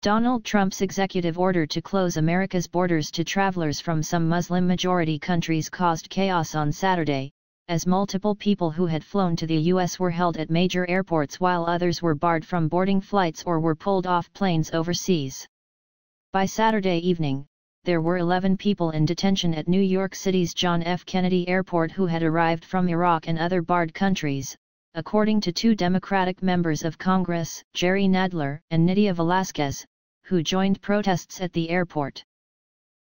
Donald Trump's executive order to close America's borders to travelers from some Muslim-majority countries caused chaos on Saturday, as multiple people who had flown to the U.S. were held at major airports while others were barred from boarding flights or were pulled off planes overseas. By Saturday evening, there were 11 people in detention at New York City's John F. Kennedy Airport who had arrived from Iraq and other barred countries, according to two Democratic members of Congress, Jerry Nadler and Nydia Velazquez, who joined protests at the airport.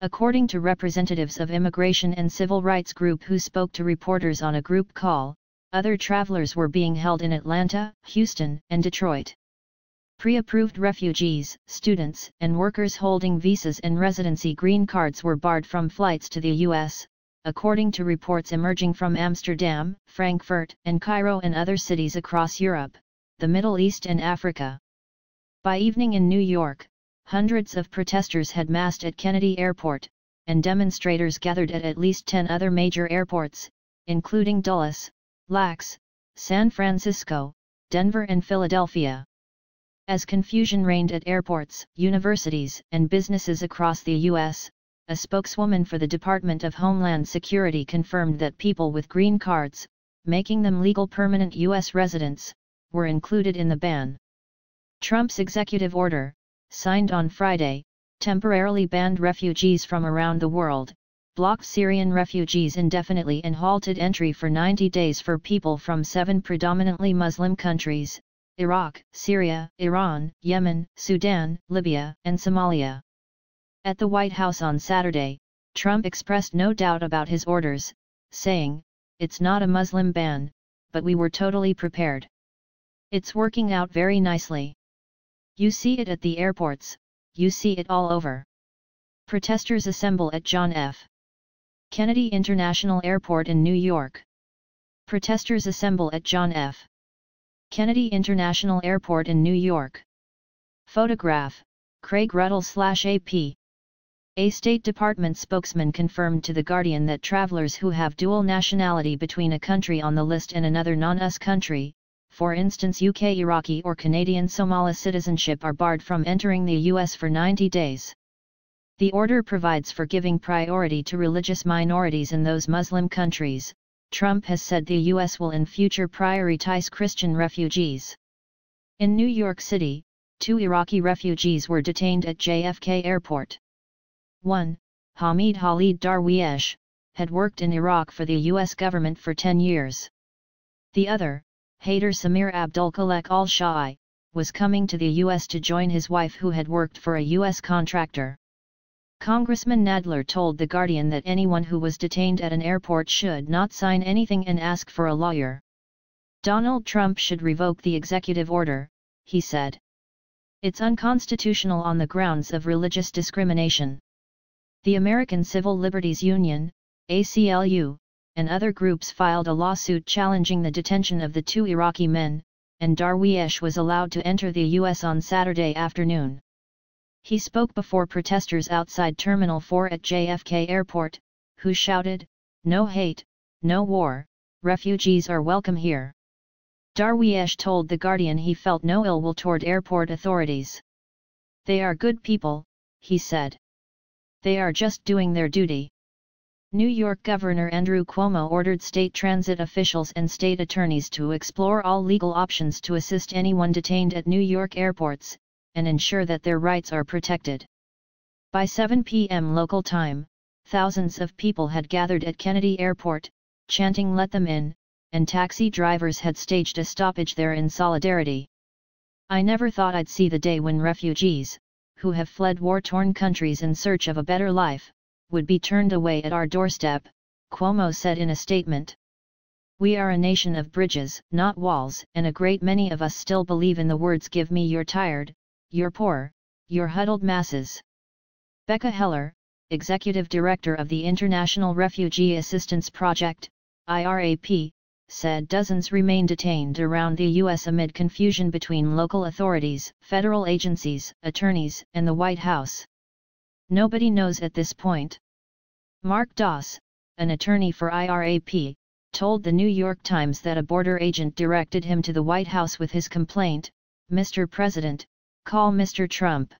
According to representatives of immigration and civil rights group who spoke to reporters on a group call, other travelers were being held in Atlanta, Houston, and Detroit. Pre-approved refugees, students, and workers holding visas and residency green cards were barred from flights to the U.S., according to reports emerging from Amsterdam, Frankfurt, and Cairo and other cities across Europe, the Middle East and Africa. By evening in New York, hundreds of protesters had massed at Kennedy Airport, and demonstrators gathered at at least 10 other major airports, including Dulles, LAX, San Francisco, Denver and Philadelphia. As confusion reigned at airports, universities, and businesses across the U.S., a spokeswoman for the Department of Homeland Security confirmed that people with green cards, making them legal permanent U.S. residents, were included in the ban. Trump's executive order, signed on Friday, temporarily banned refugees from around the world, blocked Syrian refugees indefinitely and halted entry for 90 days for people from seven predominantly Muslim countries, Iraq, Syria, Iran, Yemen, Sudan, Libya, and Somalia. At the White House on Saturday, Trump expressed no doubt about his orders, saying, It's not a Muslim ban, but we were totally prepared. It's working out very nicely. You see it at the airports, you see it all over. Protesters assemble at John F. Kennedy International Airport in New York. Protesters assemble at John F. Kennedy International Airport in New York. Photograph, Craig Ruttle/AP a State Department spokesman confirmed to The Guardian that travelers who have dual nationality between a country on the list and another non-US country, for instance UK Iraqi or Canadian Somali citizenship are barred from entering the US for 90 days. The order provides for giving priority to religious minorities in those Muslim countries, Trump has said the US will in future prioritize Christian refugees. In New York City, two Iraqi refugees were detained at JFK Airport. 1. Hamid Khalid Darwish, had worked in Iraq for the U.S. government for 10 years. The other, Haider Samir Abdulkhalek al-Shai, was coming to the U.S. to join his wife who had worked for a U.S. contractor. Congressman Nadler told The Guardian that anyone who was detained at an airport should not sign anything and ask for a lawyer. Donald Trump should revoke the executive order, he said. It's unconstitutional on the grounds of religious discrimination. The American Civil Liberties Union, ACLU, and other groups filed a lawsuit challenging the detention of the two Iraqi men, and Darwish was allowed to enter the U.S. on Saturday afternoon. He spoke before protesters outside Terminal 4 at JFK Airport, who shouted, No hate, no war, refugees are welcome here. Darwish told The Guardian he felt no ill will toward airport authorities. They are good people, he said. They are just doing their duty. New York Governor Andrew Cuomo ordered state transit officials and state attorneys to explore all legal options to assist anyone detained at New York airports, and ensure that their rights are protected. By 7 p.m. local time, thousands of people had gathered at Kennedy Airport, chanting Let them in, and taxi drivers had staged a stoppage there in solidarity. I never thought I'd see the day when refugees, who have fled war-torn countries in search of a better life, would be turned away at our doorstep, Cuomo said in a statement. We are a nation of bridges, not walls, and a great many of us still believe in the words Give me your tired, your poor, your huddled masses. Becca Heller, Executive Director of the International Refugee Assistance Project, IRAP, said dozens remain detained around the U.S. amid confusion between local authorities, federal agencies, attorneys, and the White House. Nobody knows at this point. Mark Doss, an attorney for IRAP, told the New York Times that a border agent directed him to the White House with his complaint, Mr. President, call Mr. Trump.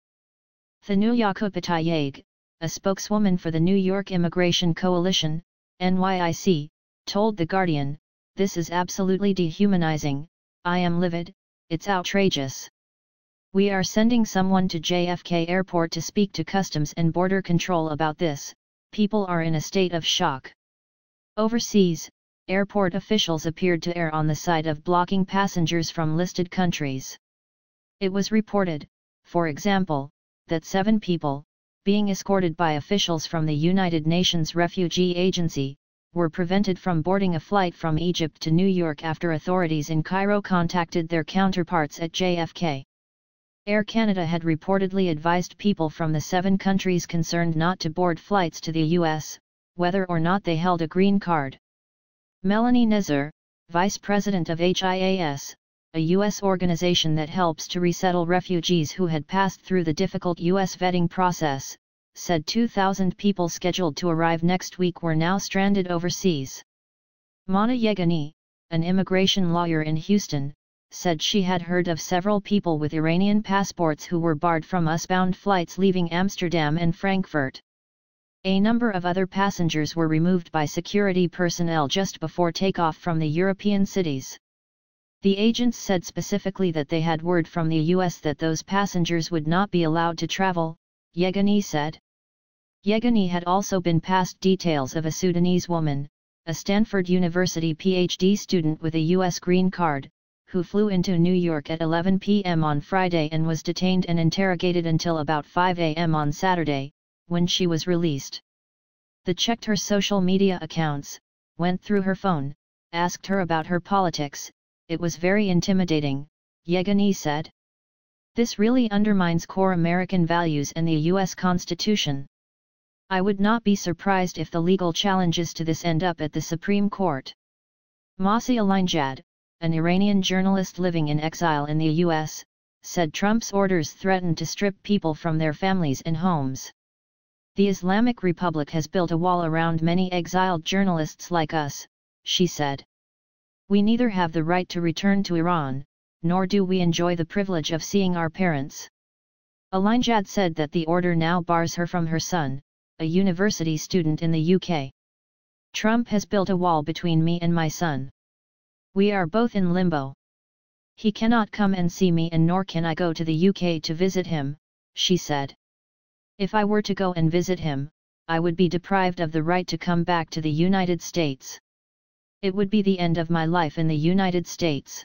Thanu Yakupitiyage, a spokeswoman for the New York Immigration Coalition, NYIC, told The Guardian, This is absolutely dehumanizing, I am livid, it's outrageous. We are sending someone to JFK Airport to speak to Customs and Border Control about this, people are in a state of shock. Overseas, airport officials appeared to err on the side of blocking passengers from listed countries. It was reported, for example, that seven people, being escorted by officials from the United Nations Refugee Agency, were prevented from boarding a flight from Egypt to New York after authorities in Cairo contacted their counterparts at JFK. Air Canada had reportedly advised people from the seven countries concerned not to board flights to the US, whether or not they held a green card. Melanie Nezer, Vice President of HIAS, a U.S. organization that helps to resettle refugees who had passed through the difficult U.S. vetting process, said 2,000 people scheduled to arrive next week were now stranded overseas. Mana Yegani, an immigration lawyer in Houston, said she had heard of several people with Iranian passports who were barred from US-bound flights leaving Amsterdam and Frankfurt. A number of other passengers were removed by security personnel just before takeoff from the European cities. The agents said specifically that they had word from the US that those passengers would not be allowed to travel, Yegani said. Yegani had also been passed details of a Sudanese woman, a Stanford University PhD student with a U.S. green card, who flew into New York at 11 p.m. on Friday and was detained and interrogated until about 5 a.m. on Saturday, when she was released. The checked her social media accounts, went through her phone, asked her about her politics, it was very intimidating, Yegani said. This really undermines core American values and the U.S. Constitution. I would not be surprised if the legal challenges to this end up at the Supreme Court. Masih Alinejad, an Iranian journalist living in exile in the U.S., said Trump's orders threatened to strip people from their families and homes. The Islamic Republic has built a wall around many exiled journalists like us, she said. We neither have the right to return to Iran, nor do we enjoy the privilege of seeing our parents. Alinejad said that the order now bars her from her son, a university student in the UK. Trump has built a wall between me and my son. We are both in limbo. He cannot come and see me and nor can I go to the UK to visit him, she said. If I were to go and visit him, I would be deprived of the right to come back to the United States. It would be the end of my life in the United States.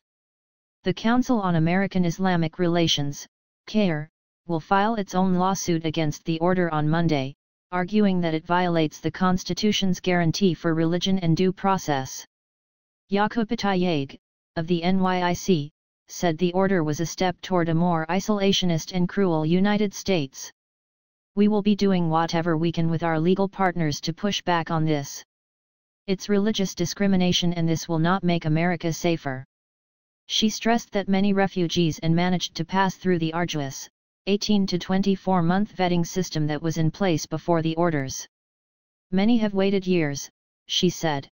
The Council on American Islamic Relations, CAIR, will file its own lawsuit against the order on Monday, arguing that it violates the Constitution's guarantee for religion and due process. Yakupitiyage, of the NYIC, said the order was a step toward a more isolationist and cruel United States. We will be doing whatever we can with our legal partners to push back on this. It's religious discrimination and this will not make America safer. She stressed that many refugees and managed to pass through the arduous, 18 to 24 month vetting system that was in place before the orders. Many have waited years, she said.